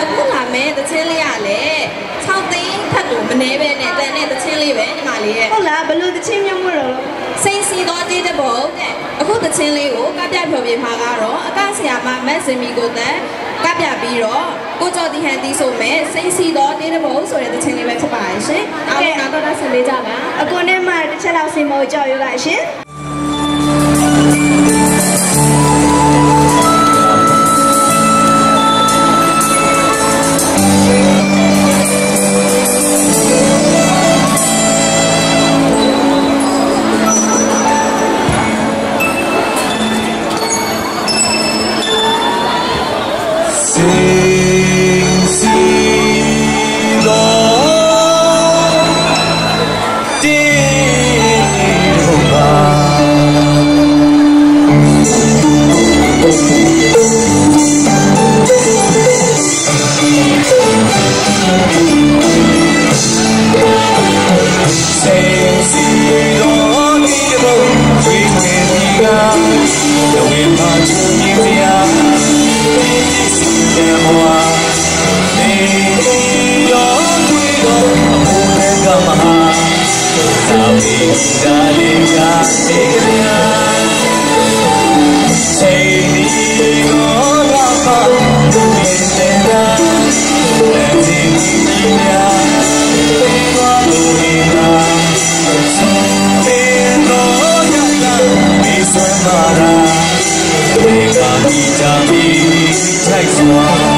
အခုလာမဲ့တချင်းလေးကလည်း6သိန်းထက်ကိုမနှဲပဲနဲ့တန်တဲ့တချင်းလေးပဲညီမလေးရဲ့ဟုတ်လားဘလို့တချင်းမျိုးမလို့စိန်စီတော်တေးတဲ့ဘုံတဲ့အခုတချင်းလေးကိုကပြဖြောပြမှာကတော့အကဆရာမမက်စင်မီကိုတန်ကပြပြီးတော့ကိုကျော်တီဟန်တီဆိုမဲ့စိန်စီတော်တေးတဲ့ဘုံဆိုတဲ့တချင်းလေးပဲဖြစ်ပါရဲ့ရှင်အားလုံးနားတော်တာဆင်ပေးကြပါအကိုနဲ့မှတစ်ချက်လောက်စင်မောကြောက်ရပါရှင် Take one.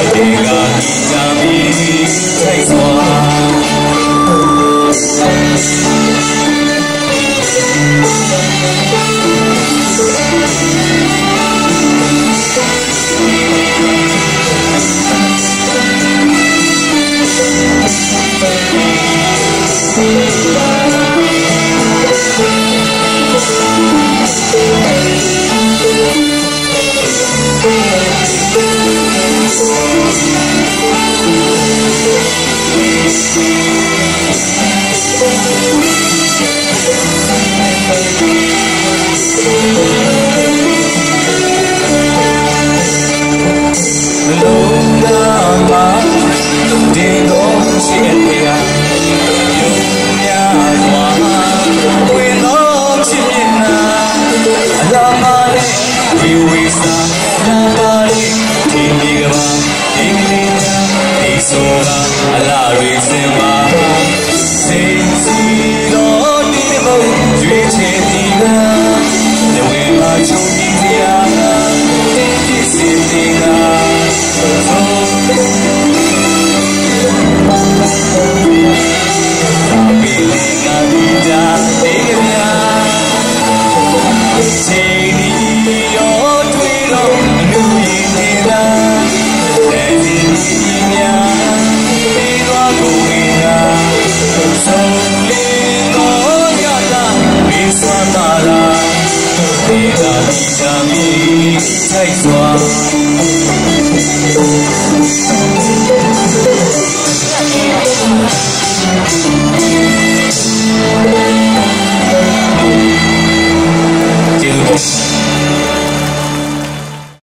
一个人，一个谜。 နုလာ 想你想你太狂